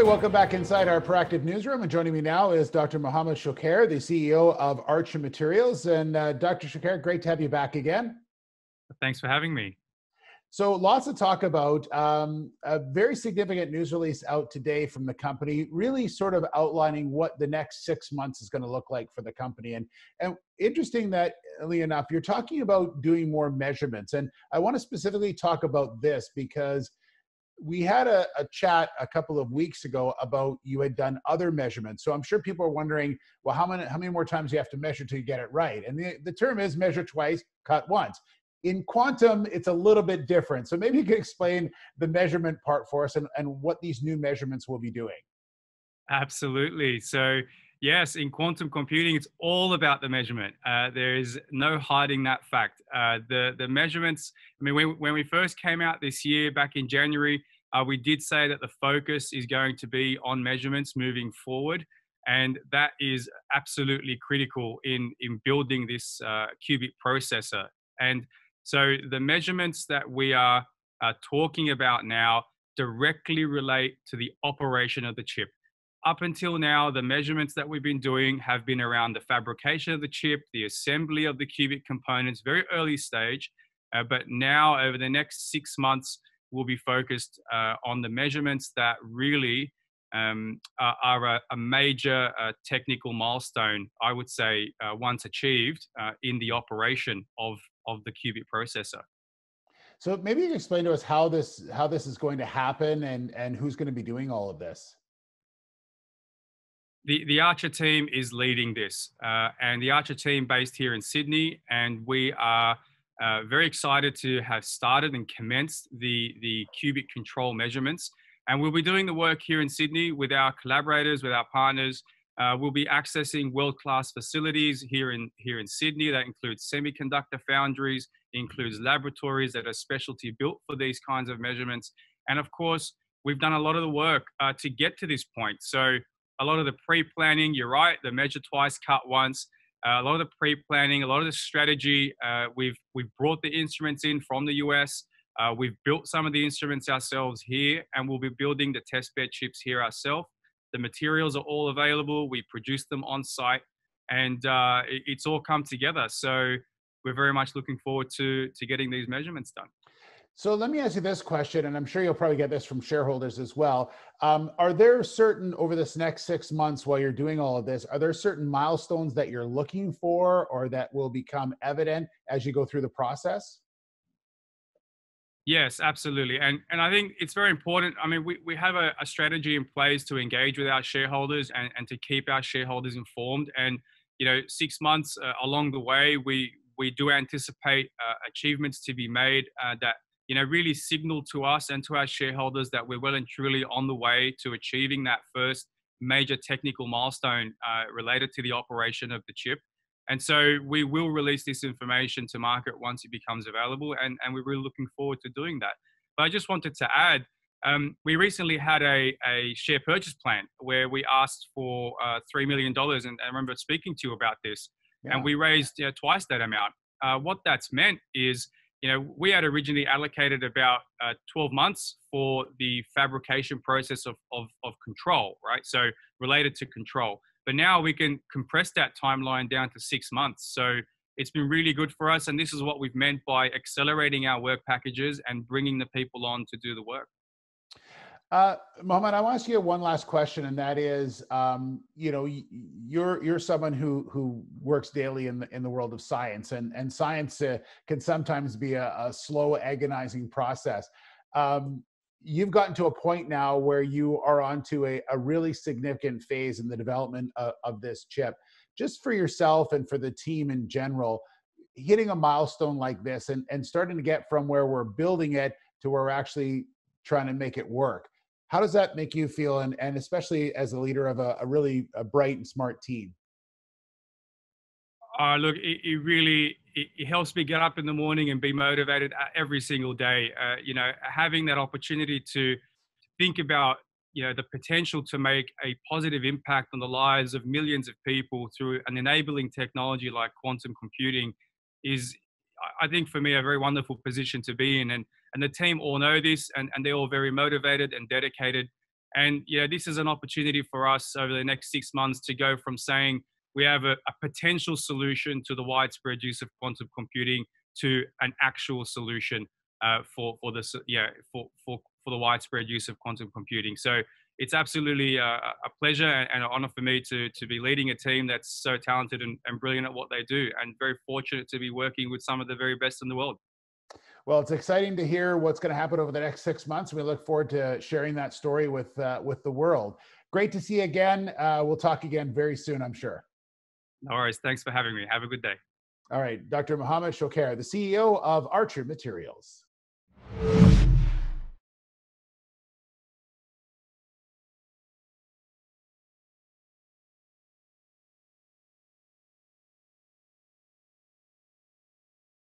right, welcome back inside our proactive newsroom. And joining me now is Dr. Mohammad Choucair, the CEO of Archer Materials. And uh, Dr. Choucair, great to have you back again. Thanks for having me. So, lots to talk about. Um, a very significant news release out today from the company, really sort of outlining what the next six months is going to look like for the company. And, and interesting that, enough, you're talking about doing more measurements. And I want to specifically talk about this because we had a, a, chat a couple of weeks ago about you had done other measurements. So I'm sure people are wondering, well, how many how many more times do you have to measure to get it right? And the, the term is measure twice, cut once. In quantum, it's a little bit different. So maybe you could explain the measurement part for us and, and what these new measurements will be doing. Absolutely. So yes, in quantum computing, it's all about the measurement. Uh, there is no hiding that fact. Uh, the the measurements. I mean, when, when we first came out this year, back in January, uh, we did say that the focus is going to be on measurements moving forward, and that is absolutely critical in in building this uh, qubit processor. And so the measurements that we are uh, talking about now directly relate to the operation of the chip. Up until now, the measurements that we've been doing have been around the fabrication of the chip, the assembly of the qubit components, very early stage. Uh, but now, over the next six months, we'll be focused uh, on the measurements that really um, are, are a, a, major uh, technical milestone, I would say, uh, once achieved uh, in the operation of, of the qubit processor. So maybe you can explain to us how this how this is going to happen and and who's going to be doing all of this. The the Archer team is leading this, uh, and the Archer team based here in Sydney, and we are uh, very excited to have started and commenced the the qubit control measurements. And we'll be doing the work here in Sydney with our collaborators, with our partners. Uh, we'll be accessing world-class facilities here in here in Sydney. That includes semiconductor foundries, includes laboratories that are specialty built for these kinds of measurements. And of course, we've done a lot of the work uh, to get to this point. So a lot of the pre-planning, you're right, the measure twice, cut once. Uh, a lot of the pre-planning, a lot of the strategy. Uh, we've we've brought the instruments in from the US. Uh, we've built some of the instruments ourselves here, and we'll be building the testbed chips here ourselves. The materials are all available. We produce them on site, and uh, it, it's all come together. So we're very much looking forward to to getting these measurements done. So let me ask you this question, and I'm sure you'll probably get this from shareholders as well. Um, are there certain over this next six months while you're doing all of this, are there certain milestones that you're looking for or that will become evident as you go through the process? Yes, absolutely. And and I think it's very important. I mean, we, we have a, a strategy in place to engage with our shareholders and, and to keep our shareholders informed. And, you know, six months uh, along the way, we we do anticipate uh, achievements to be made uh, that, you know, really signal to us and to our shareholders that we're well and truly on the way to achieving that first major technical milestone uh, related to the operation of the chip. And so we will release this information to market once it becomes available, and, and we're really looking forward to doing that. But I just wanted to add, um, we recently had a, a share purchase plan where we asked for uh, $3 million, and I remember speaking to you about this, yeah. and we raised you know, twice that amount. Uh, what that's meant is, you know, we had originally allocated about uh, 12 months for the fabrication process of, of, of control, right? So related to control. But now we can compress that timeline down to six months. So it's been really good for us. And this is what we've meant by accelerating our work packages and bringing the people on to do the work. Uh, Mohammad, I want to ask you one last question, and that is, um, you know, you're you're someone who who works daily in the in the world of science, and and science uh, can sometimes be a, a slow, agonizing process. Um, you've gotten to a point now where you are onto a, a really significant phase in the development of, of this chip. Just for yourself and for the team in general, hitting a milestone like this and, and starting to get from where we're building it to where we're actually trying to make it work. How does that make you feel? And, and especially as a leader of a, a really a bright and smart team? Uh, look, it, it really it, it, helps me get up in the morning and be motivated uh, every single day. Uh, you know, having that opportunity to think about you know the potential to make a positive impact on the lives of millions of people through an enabling technology like quantum computing is i think for me a very wonderful position to be in and and the team all know this and, and they're all very motivated and dedicated And yeah, this is an opportunity for us over the next six months to go from saying we have a, a potential solution to the widespread use of quantum computing to an actual solution uh, for for this yeah for for for the widespread use of quantum computing. So it's absolutely a, a, pleasure and an honor for me to to be leading a team that's so talented and, and brilliant at what they do, and very fortunate to be working with some of the very best in the world. Well, it's exciting to hear what's going to happen over the next six months. We look forward to sharing that story with uh, with the world. Great to see you again. Uh, we'll talk again very soon, I'm sure. No worries. Thanks for having me. Have a good day. All right, Dr. Mohammad Choucair, the CEO of Archer Materials.